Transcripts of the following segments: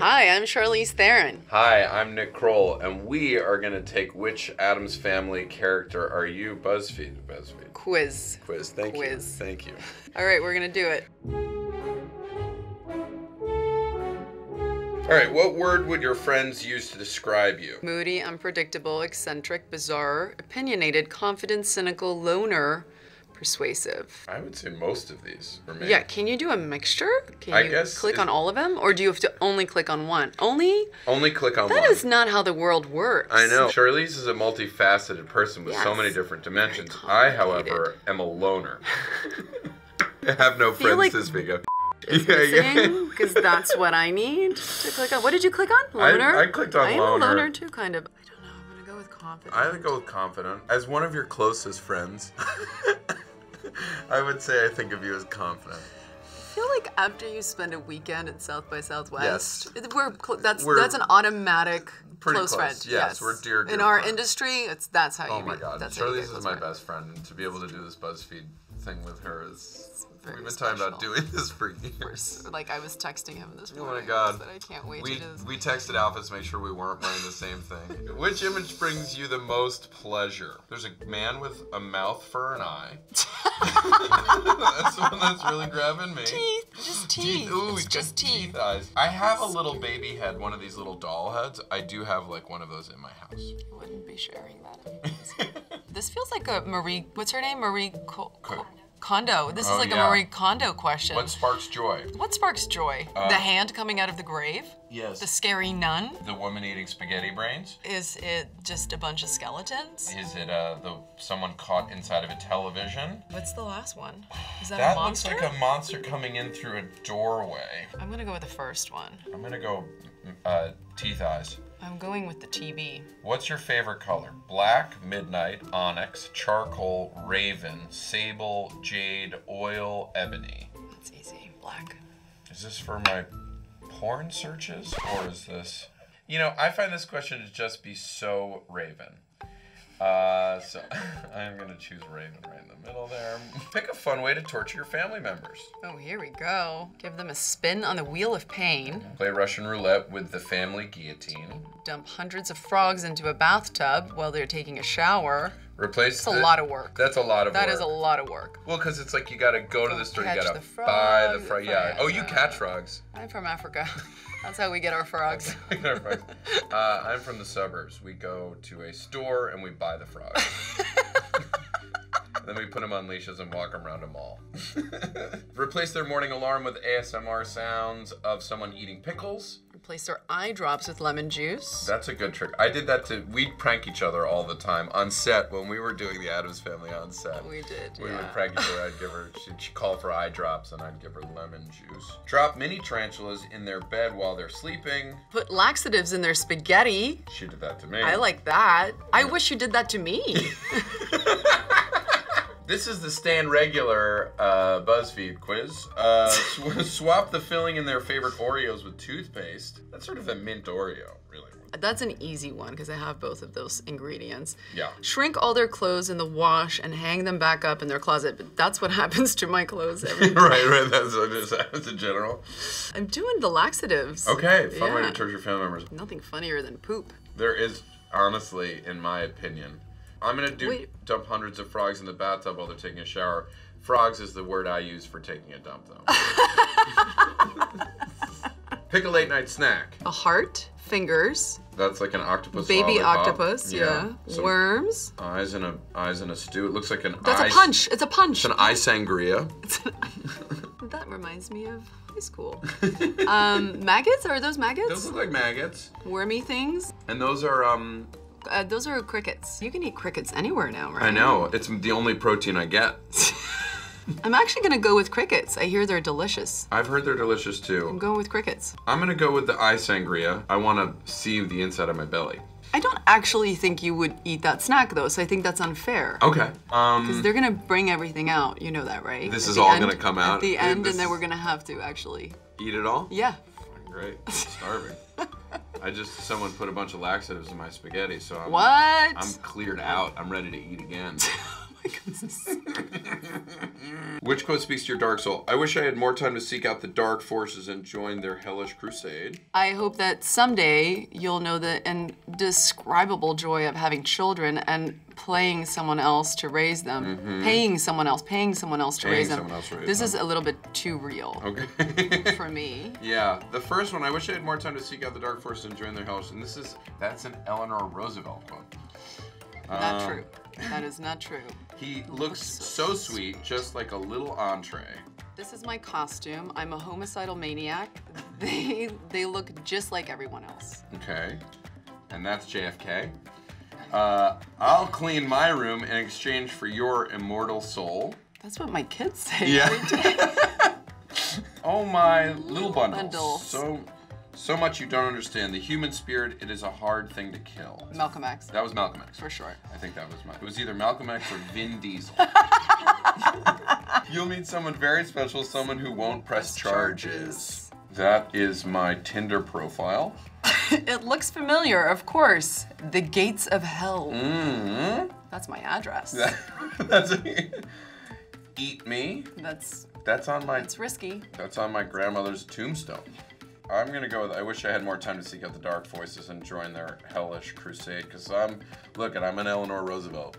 Hi, I'm Charlize Theron. Hi, I'm Nick Kroll, and we are going to take which Addams Family character are you? BuzzFeed. BuzzFeed. Quiz. Quiz. Thank you. Quiz. Thank you. All right, we're gonna do it. All right, what word would your friends use to describe you? Moody, unpredictable, eccentric, bizarre, opinionated, confident, cynical, loner, persuasive. I would say most of these for me. Yeah, can you do a mixture? Can I you guess click on all of them? Or do you have to only click on one? Only? Only click on That one. is not how the world works. I know. Charlize is a multifaceted person with so many different dimensions. I, however, am a loner. I have no friends like to speak of. Is Yeah, yeah. because that's what I need to click on. What did you click on? Loner? I clicked on I am loner. a loner too, kind of. I don't know. I'm gonna go with confident. I would go with confident. As one of your closest friends, I would say I think of you as confident. I feel like after you spend a weekend at South by Southwest, Yes. we're cl- that's We're that's an automatic close, close. friend. Yes, we're dear, In our friends. industry, it's that's how you. Oh my god, That's Charlize is my friends. best friend, and to be able to do this BuzzFeed thing with her is. We've been talking about doing this for years. Like I was texting him this Oh morning. my god. That I can't wait We, to do this. we texted Alpha to make sure we weren't wearing the same thing. Which image brings you the most pleasure? There's a man with a mouth for an eye. that's one that's really grabbing me. Teeth, just teeth. Ooh, it's he's just teeth. eyes. I have a little baby head, one of these little doll heads. I do have like one of those in my house. Wouldn't be sharing that. this feels like a Marie. What's her name? Marie Kondo. This Oh, is like yeah. a Marie Kondo question. What sparks joy? What sparks joy? the hand coming out of the grave? Yes. The scary nun? The woman eating spaghetti brains? Is it just a bunch of skeletons? Is it uh the someone caught inside of a television? What's the last one? Is that, That a monster? That looks like a monster coming in through a doorway. I'm gonna go with the first one. I'm gonna go uh, teeth eyes. I'm going with the TB. What's your favorite color? Black, midnight, onyx, charcoal, raven, sable, jade, oil, ebony. That's easy. Black. Is this for my porn searches or is this? You know, I find this question to just be so raven. Uh, so I'm gonna choose raven right in the middle there. Pick a fun way to torture your family members. Oh, here we go. Give them a spin on the wheel of pain. Play Russian roulette with the family guillotine. Dump hundreds of frogs into a bathtub while they're taking a shower. Replace. That's a lot of work. That's a lot of That work. is a lot of work. Well, because it's like you gotta go to the store, you catch gotta the buy the frog, frog. Yeah. Oh, you catch frogs. I'm from Africa. That's how we get our frogs. uh, I'm from the suburbs. We go to a store and we buy the frogs. then we put them on leashes and walk them around a mall. Replace their morning alarm with ASMR sounds of someone eating pickles. Replace their eye drops with lemon juice. That's a good trick. I did that to. We'd prank each other all the time on set when we were doing the Addams Family on set. We did, We yeah. would prank each other. I'd give her. She'd she'd call for eye drops, and I'd give her lemon juice. Drop mini tarantulas in their bed while they're sleeping. Put laxatives in their spaghetti. She did that to me. I like that. I wish you did that to me. This is the stand regular uh, BuzzFeed quiz. Uh, sw- swap the filling in their favorite Oreos with toothpaste. That's sort of a mint Oreo, really. That's an easy one because I have both of those ingredients. Yeah. Shrink all their clothes in the wash and hang them back up in their closet. But that's what happens to my clothes every day. right, right. That's what is. That's in general. I'm doing the laxatives. Okay, fun way Yeah. to torture family members. Nothing funnier than poop. There is, honestly, in my opinion, I'm gonna do Wait. dump hundreds of frogs in the bathtub while they're taking a shower. Frogs is the word I use for taking a dump, though. Pick a late night snack. A heart, fingers, That's like an octopus. baby lollipop. octopus, yeah. Some Worms. eyes in a eyes in a stew. It looks like an That's eye, a punch. It's a punch. It's an eye sangria. that reminds me of high school. um, maggots? Are those maggots? Those look like maggots, Wormy things? and those are um. Uh, those are crickets. You can eat crickets anywhere now, right? I know it's the only protein I get. I'm actually gonna go with crickets. I hear they're delicious. I've heard they're delicious too. I'm going with crickets. I'm gonna go with the eye sangria. I want to see the inside of my belly. I don't actually think you would eat that snack though, so I think that's unfair. Okay. Um. Because they're gonna bring everything out. You know that, right? This At is all end- gonna come out? At the end, this and then we're gonna have to actually. Eat it all? Yeah. Great. I'm starving. I just someone put a bunch of laxatives in my spaghetti, so I'm What? I'm cleared out. I'm ready to eat again. Which quote speaks to your dark soul? I wish I had more time to seek out the dark forces and join their hellish crusade. I hope that someday you'll know the indescribable joy of having children and playing someone else to raise them, mm-hmm. paying someone else, paying someone else to. Paying raise them. else raise this them. is a little bit too real Okay. for me. yeah, the first one. I wish I had more time to seek out the dark forces and join their hellish. And this is that's an Eleanor Roosevelt quote. Not Um, true. That is not true. He looks so sweet, just like a little entree. This is my costume. I'm a homicidal maniac. They they look just like everyone else. Okay. And that's JFK. Uh, I'll clean my room in exchange for your immortal soul. That's what my kids say. Yeah. Oh my little, Little bundles. bundles. So so much you don't understand. The human spirit, it is a hard thing to kill. Malcolm X, That was Malcolm X. for sure. I think that was my. It was either Malcolm X or Vin Diesel. You'll meet someone very special, someone who won't press Press charges. charges. That is my Tinder profile. It looks familiar, of course. The gates of hell. Mm-hmm. That's my address. That's Eat me. That's That's on my It's risky. that's on my grandmother's tombstone. I'm gonna go with I wish I had more time to seek out the dark voices and join their hellish crusade. Cause I'm look I'm an Eleanor Roosevelt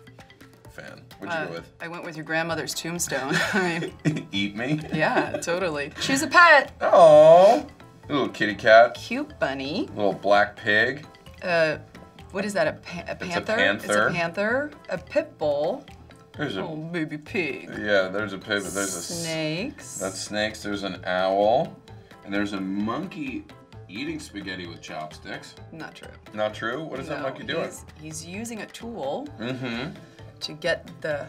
fan. What'd you Uh, go with? I went with your grandmother's tombstone. I mean, Eat me. yeah, totally. She's a pet. Oh, little kitty cat, Cute bunny. little black pig. Uh, what is that? A, pa- a panther? It's panther. a panther. A pit bull. There's a Oh, baby pig. yeah. There's a pig. There's a Snakes. That's snakes. There's an owl, and there's a monkey eating spaghetti with chopsticks. not true. Not true. What is that No, monkey doing? He's, he's using a tool Mm-hmm. to get the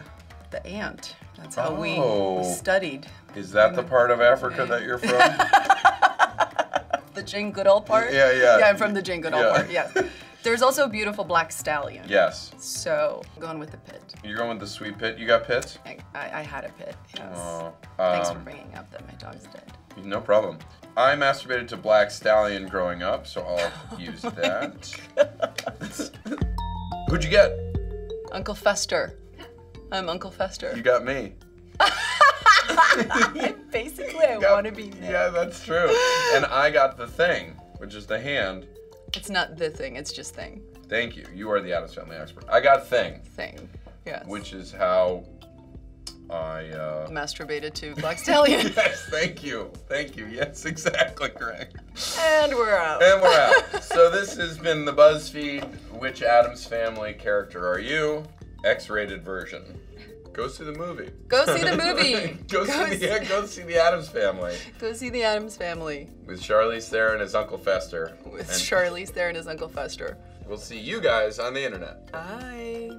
the ant. That's how we, Oh. we studied Is that the part of Africa that you're from? the Jane Goodall part. Yeah, yeah. Yeah, I'm from the Jane Goodall Yeah. part. Yes. There's also a beautiful black stallion. yes. So I'm going with the pit. You're going with the sweet pit. You got pits? I, I, I had a pit. Yes. Oh, Thanks for um, bringing up that my dog's dead. No problem. I masturbated to Black Stallion growing up, so I'll oh use that. Who'd you get? Uncle Fester. I'm Uncle Fester. You got me. Basically, I want to be. Yeah, that's true. And I got the thing, which is the hand. It's not the thing. It's just thing. Thank you. You are the Addams Family expert. I got thing, Thing. Yes. which is how I. Uh... masturbated to Black Stallion. Yes, thank you. Thank you. Yes, exactly correct. and we're out. And we're out. so this has been the BuzzFeed Which Addams Family Character Are You? X-rated version. Go see the movie. Go see the movie. go, Go see the, go see the Addams Family Go see the Addams Family with Charlize Theron his Uncle Fester. with And Charlize Theron his Uncle Fester. We'll see you guys on the internet. Bye.